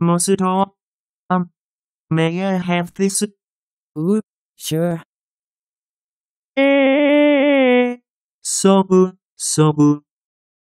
Mosito. Um, may I have this? Ooh, sure. Eh, so good, so good.